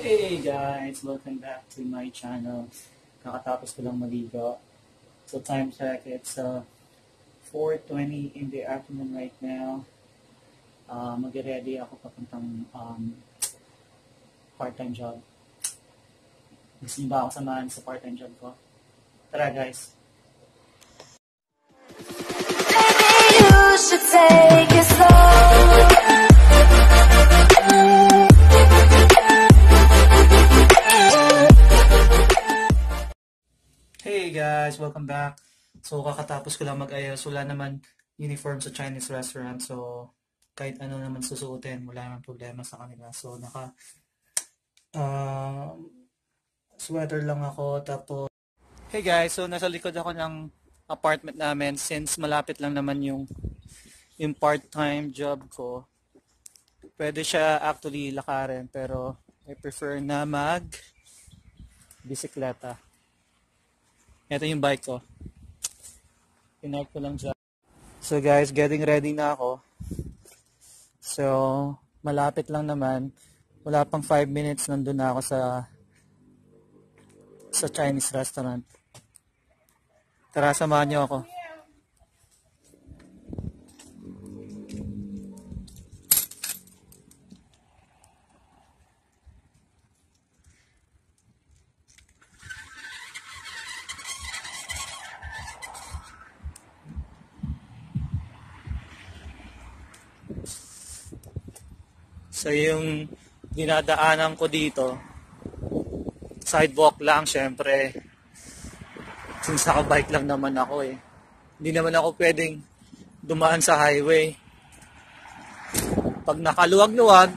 Hey guys, welcome back to my channel. Kakatapos ko lang maligo. So time check, it's uh, 4.20 in the afternoon right now. Uh, Mag-ready ako papuntang um, part-time job. Gusto niyo ba ako samahan sa part-time job ko? Tara guys. Maybe you should take it slow. Guys, welcome back. So kakatapos ko lang mag-ayos, wala naman uniform sa Chinese restaurant. So kahit ano naman susuotin, wala naman problema sa kanila. So naka um, sweater lang ako tapos Hey guys, so nasa likod ako ng apartment namin since malapit lang naman yung yung part-time job ko. Pwede siya actually lakarin pero I prefer na mag bisikleta. Ito yung bike ko. Pinark ko lang dyan. So guys, getting ready na ako. So, malapit lang naman. Wala pang 5 minutes nandun na ako sa sa Chinese restaurant. Tara, samahan niyo ako. So yung dinadaanan ko dito, sidewalk lang syempre. Since nakabike lang naman ako eh. Hindi naman ako pwedeng dumaan sa highway. Pag nakaluwag-luwag,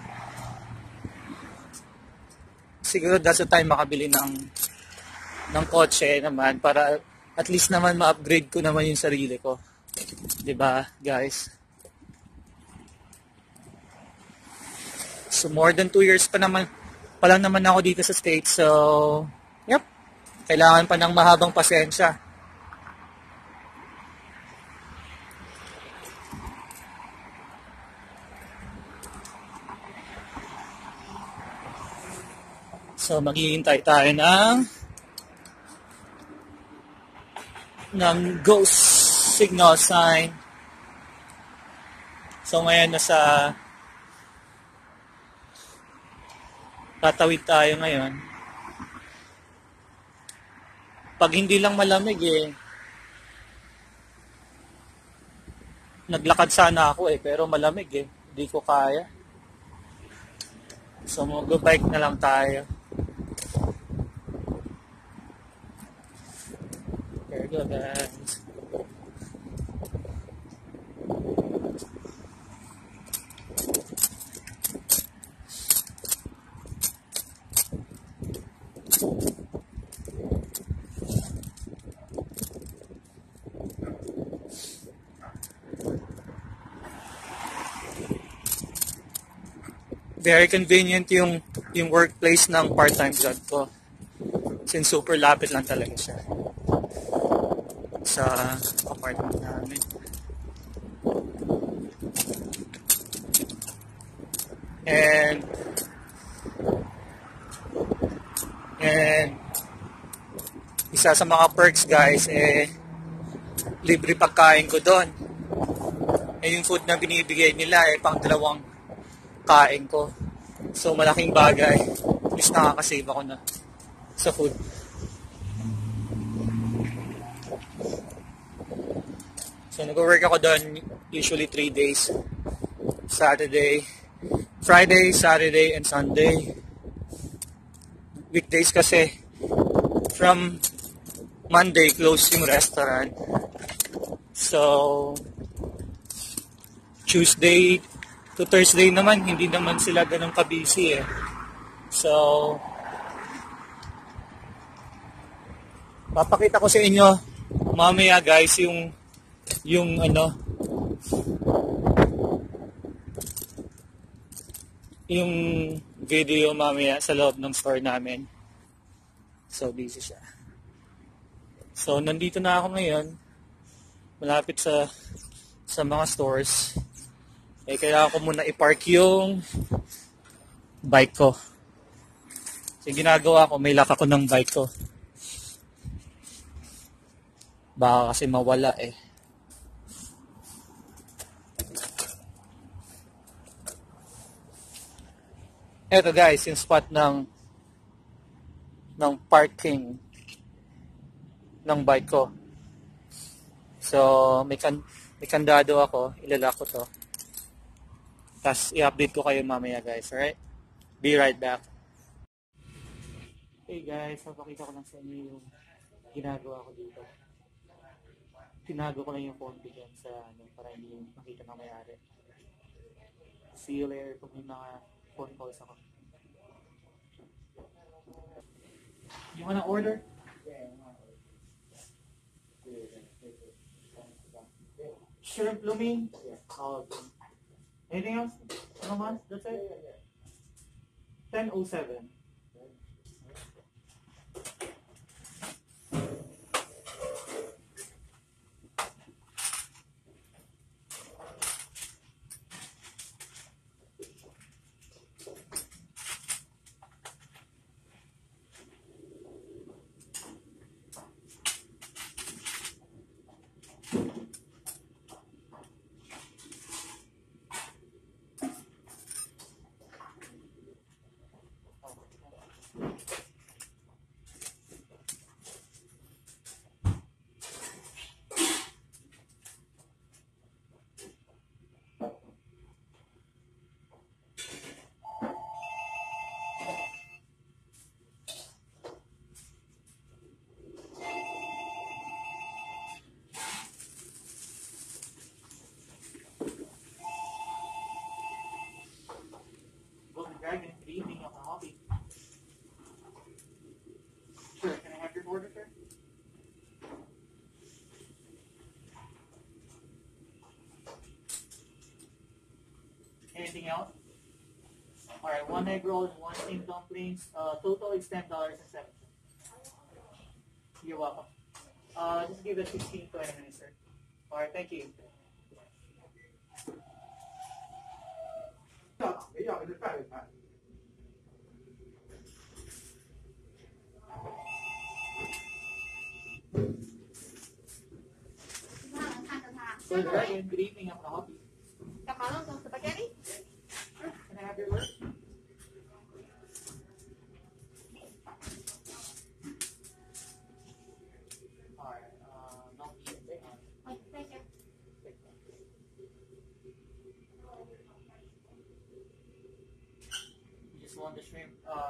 siguro that's the time makabili ng ng kotse naman para at least naman ma-upgrade ko naman yung sarili ko. 'Di ba, guys? So more than 2 years pa naman pa lang naman ako dito sa States. So, yep. Kailangan pa ng mahabang pasensya. So, maghihintay tayo ng ng ghost signal sign. So, ngayon nasa tatawid tayo ngayon. Pag hindi lang malamig eh, naglakad sana ako eh, pero malamig eh. Hindi ko kaya. So mag-bike na lang tayo. Very good guys. Very convenient yung yung workplace ng part-time job ko. Since super lapit lang talaga siya sa apartment namin. And and isa sa mga perks guys eh libre pagkain ko doon. Eh yung food na binibigay nila eh pang dalawang kain ko. So, malaking bagay. At least nakakasave ako na sa food. So, nag-work ako doon usually 3 days. Saturday, Friday, Saturday, and Sunday. Weekdays kasi from Monday, close yung restaurant. So, Tuesday to Thursday naman, hindi naman sila ganun kabisi eh. So, papakita ko sa inyo mamaya guys yung yung ano yung video mamaya sa loob ng store namin. So, busy siya. So, nandito na ako ngayon. Malapit sa sa mga stores eh kailangan ko muna i-park yung bike ko. So, yung ginagawa ko, may lock ako ng bike ko. Baka kasi mawala eh. Eto guys, yung spot ng ng parking ng bike ko. So, may, kan may kandado ako. Ilalak ko to. Tapos, i-update ko kayo mamaya guys. Alright? Be right back. Hey guys, papakita ko lang sa inyo yung ginagawa ko dito. Tinago ko lang yung phone ko dyan sa ano, para hindi makita ng may-ari. See you later kung may mga phone calls ako. You wanna order? Shrimp luming? Oh, okay. Anything else? No man? That's it? 10.07. All right, one egg roll and one steamed dumplings. Uh, total is ten dollars and seven. You're welcome. Uh, just give it 15, to minutes, sir. All right, thank you. Good evening, I'm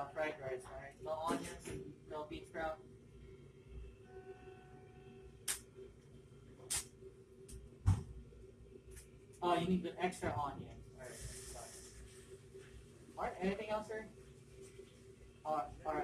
uh, fried rice, alright? No onions, no beef sprout. Oh, you need the extra onion. Alright, anything else, sir? Alright, alright,